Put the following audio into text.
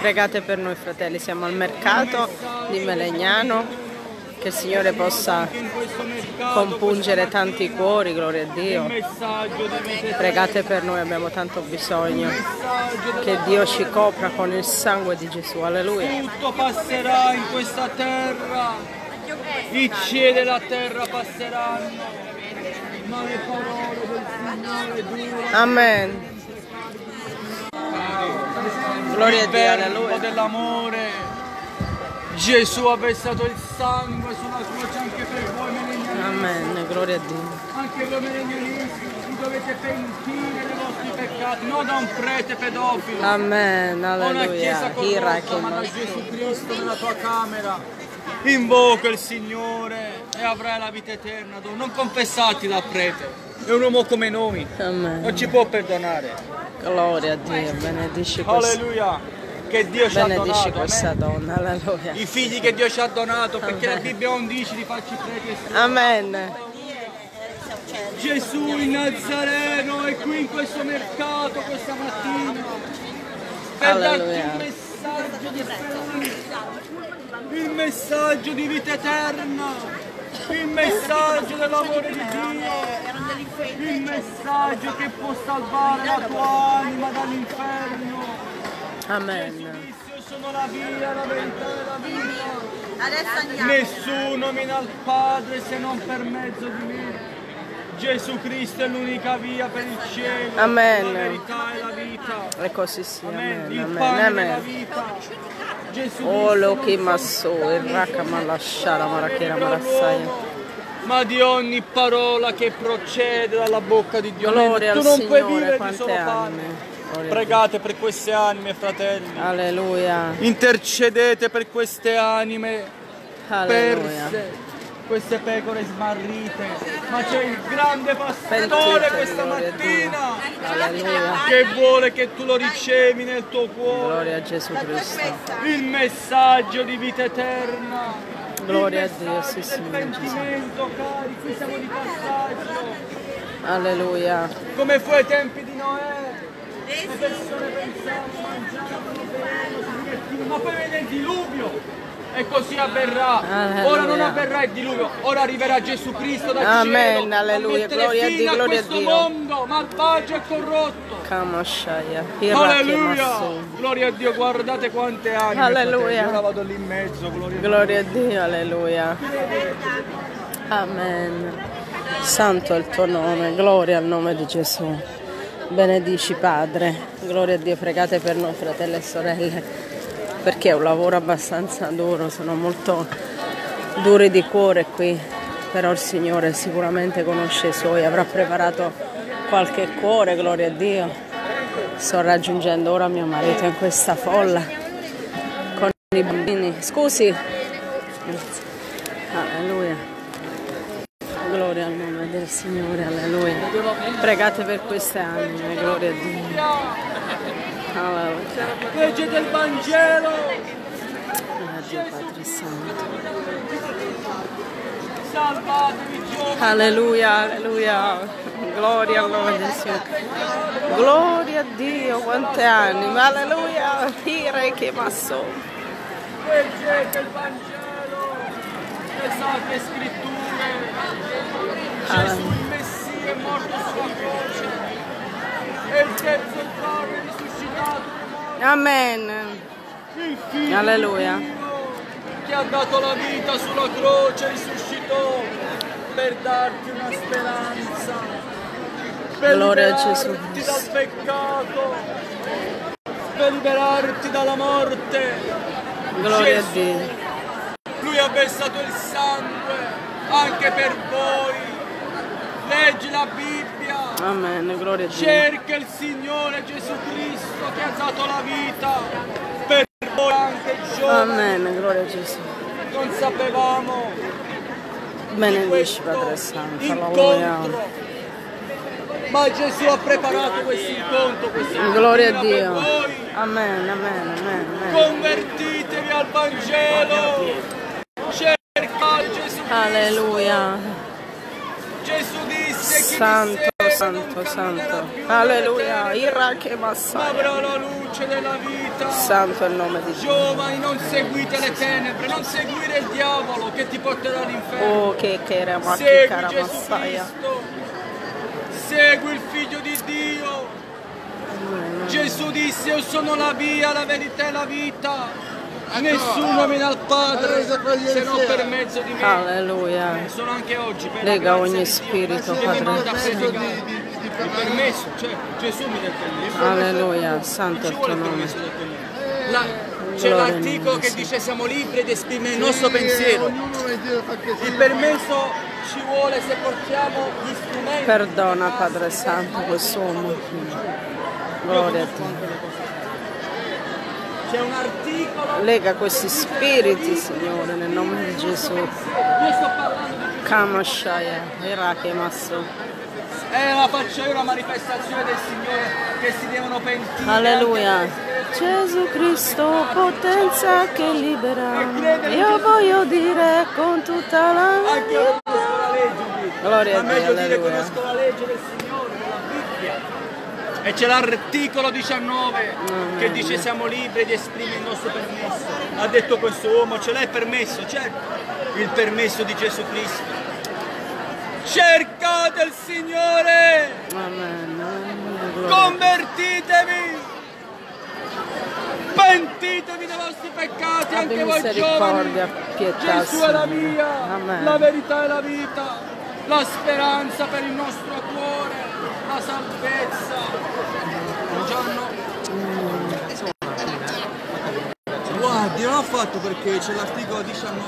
Pregate per noi fratelli, siamo al mercato di Melegnano. Che il Signore possa compungere tanti cuori, gloria a Dio. Pregate per noi, abbiamo tanto bisogno. Che Dio ci copra con il sangue di Gesù, alleluia. Tutto passerà in questa terra, i cieli e la terra passeranno, ma le parole del Signore durano. Amen. Gloria a Dio, alleluia. dell'amore. Gesù ha versato il sangue sulla croce anche per voi melegnani, Amen, gloria a Dio. anche voi melegnanisti, vi dovete pentire dei vostri peccati, non da un prete pedofilo. Amen, Ho una chiesa alleluia. Corrotta, ma da. Gesù Cristo nella tua camera. Invoca il Signore e avrai la vita eterna. tu. Non confessati da prete. È un uomo come noi. Amen. Non ci può perdonare. Gloria a Dio, benedici questa, Alleluia. Che Dio ci ha benedici donato. questa donna, alleluia. I figli che Dio ci ha donato perché la. Bibbia non dice di farci preti. Amen. Gesù il Nazareno è qui in questo mercato questa mattina per darti Alleluia. un messaggio di il messaggio di vita eterna, il messaggio dell'amore di Dio, il messaggio che può salvare la tua anima dall'inferno. Amen. Io sono la via, la verità e la vita. Adesso andiamo. Nessuno viene al Padre se non per mezzo di me. Gesù Cristo è l'unica via per il cielo, Amen. la verità e la vita. E così sia, Amen. amen, Il amen, pane della amen. vita. Gesù Cristo lo non che masso, il racca malasciara, marachera marassaia. ma di ogni parola che procede dalla bocca di Dio. Gloria tu non puoi Signore, vivere di solo pane. Pregate per queste anime, fratelli. Alleluia, Intercedete per queste anime alleluia. perse, queste pecore smarrite, ma c'è il grande pastore questa mattina che vuole che tu lo ricevi nel tuo cuore, Gloria a Gesù Cristo. il messaggio di vita eterna. Gloria a Dio, sì, Signore pentimento, cari, qui siamo di passaggio, Alleluia. come fu ai tempi di Noè. Le persone pensavano, mangiavano, bevevano, si divertivano, ma poi venne il diluvio e così avverrà. Alleluia. Ora non avverrà il diluvio, ora arriverà Gesù Cristo dal Amen, cielo alleluia, a gloria a Dio, a gloria a questo Dio. mondo malvagio e corrotto. Alleluia! Gloria a Dio, guardate quante anime. Alleluia. Ora vado lì in mezzo, gloria a Dio. Gloria a Dio, alleluia. Amen. Santo è il tuo nome, gloria al nome di Gesù. Benedici Padre, gloria a Dio, pregate per noi fratelli e sorelle, perché è un lavoro abbastanza duro, sono molto duri di cuore qui, però il Signore sicuramente conosce i suoi, avrà preparato qualche cuore, gloria a Dio. Sto raggiungendo ora mio marito in questa folla con i bambini. Scusi. Alleluia. Gloria al nome del Signore, alleluia. Pregate per queste anime, gloria a Dio. Alleluia. Leggete il Vangelo, Dio Padre Santo. salvatevi giovani. Alleluia, alleluia. Gloria al nome del Signore. Gloria a Dio, quante anime. Alleluia. Ire che masso. Leggete il Vangelo, le sacre scritture. Gesù il Messia è morto sulla croce e il terzo giorno Amen. Alleluia. che ha dato la vita sulla croce risuscitò per darti una speranza. Per Gloria a Gesù dal peccato, per liberarti dalla morte. Gloria a Gesù, Dio. Lui ha versato il sangue anche per voi. Leggi la Bibbia. Amen, gloria a Dio. Cerca il Signore Gesù Cristo che ha dato la vita per voi anche giovani. Amen, gloria a Gesù. Non sapevamo Benedici Padre Santo, alleluia. ma Gesù ha preparato questo incontro, questa Gloria a Dio. Amen, amen, amen, amen. Convertitevi al Vangelo. Cerca Gesù. Alleluia. Gesù disse chi Santo, santo, santo. Alleluia. Iraq e Ma Massai. avrò la luce della vita. Santo è il nome di Dio. Giovani, non seguite le tenebre, non seguire il diavolo che ti porterà all'inferno. Oh, che che era che Massaia. Segui il figlio di Dio. Gesù disse io sono la via, la verità e la vita. Nessuno viene al Padre se non per mezzo di me. Alleluia. Sono anche oggi per Lega ogni spirito, Padre. permesso, cioè Gesù mi dà il permesso. Alleluia. Santo il tuo nome. La- c'è l'articolo che dice siamo liberi di esprimere il nostro pensiero. Il permesso ci vuole se portiamo gli strumenti. Perdona, Padre Santo, quest'uomo. Gloria a Dio. C'è un articolo, Lega questi spiriti, Signore, nel nome di Gesù. Kamashaya, Iraq e è la faccia io una manifestazione del Signore che si devono pentire. Alleluia. Gesù Cristo, potenza che libera. Io voglio dire con tutta la la qui. Gloria a Ma Dio, meglio dire conosco la legge del Signore. E c'è l'articolo 19 che dice siamo liberi di esprimere il nostro permesso. Ha detto questo uomo, ce l'hai permesso? Certo, il permesso di Gesù Cristo. Cercate il Signore, convertitevi, pentitevi dei vostri peccati, anche voi giovani. Gesù è la via, Amen. la verità è la vita, la speranza per il nostro cuore, la salvezza. Buongiorno. Guardi, non ho fatto perché c'è l'articolo 19.